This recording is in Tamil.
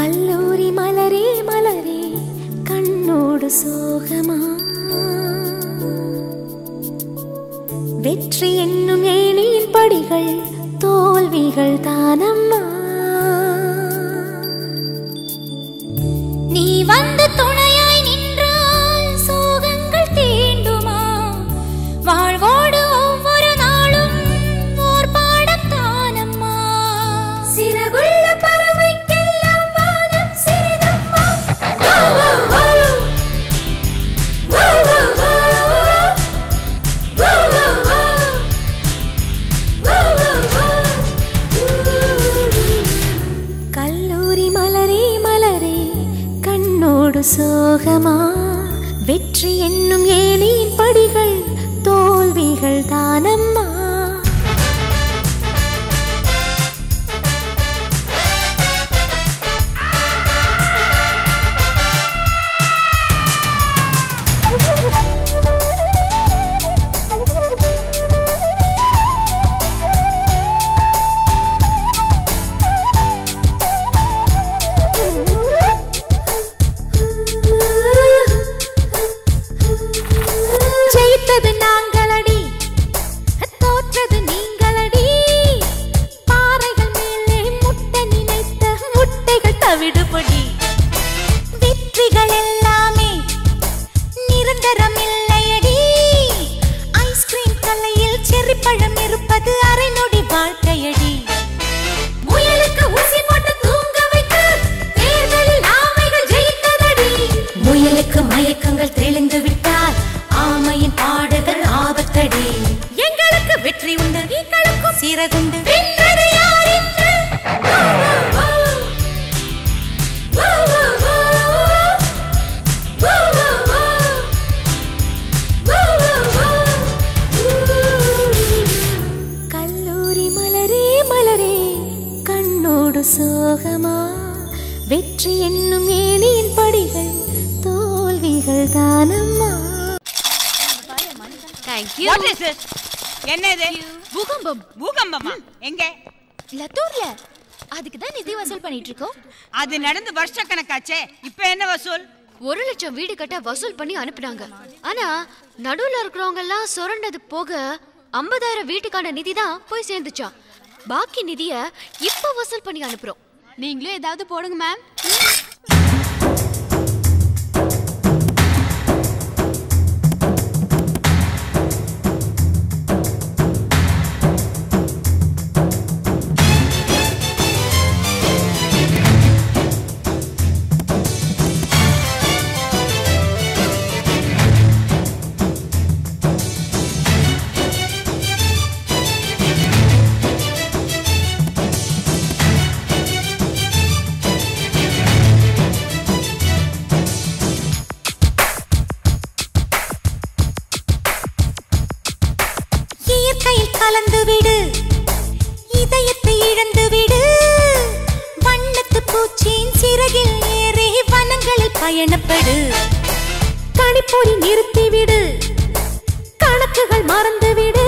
கல்லூரி மலரே மலரே கண்ணோடு சோகமா? வெற்றி என்னும் ஏணியின் படிகள் தோல்விகள் தானம்மா? சோகமா? வெற்றி என்னும் ஏணியின் படிகள் தோல்விகள் தானம்மா? பழம் இருப்பது அரை நொடி வாழ்க்கையடி. முயலுக்கு ஊசி போட்டு தூங்க வைத்து தேர்தலில் ஆமைகள் ஜெயித்ததடி. முயலுக்கு மயக்கங்கள் தெளிந்து விட்டால் ஆமையின் பாடுகள் ஆபத்தடி. எங்களுக்கு வெற்றி உண்டு எங்களுக்கும் சிறகுண்டு சோகமா வெற்றி என்னும் ஏணியின் படிகள் தோல்விகள் தானம்மா? என்ன இது பூகம்பம். பூகம்பமா? எங்க? லத்தூர்ல. அதுக்கு தான் நிதி வசூல் பண்ணிட்டு இருக்கோம் அது நடந்து வருஷக்கணக்காச்சே. இப்ப என்ன வசூல்? ஒரு லட்சம் வீடு கட்ட வசூல் பண்ணி அனுப்புனாங்க. ஆனா நடுவுல இருக்கிறவங்க எல்லாம் சுரண்டது போக ஐம்பதாயிரம் வீட்டுக்கான நிதி தான் போய் சேர்ந்துச்சாம். பாக்கி நிதிய இப்ப வசூல் பண்ணி அனுப்புறோம். நீங்களும் ஏதாவது போடுங்க மேம் பூச்சியின் சிறகில் ஏறி வனங்களில் பயணப்படு. கணிப்பொறி நிறுத்திவிடு. கணக்குகள் மறந்துவிடு.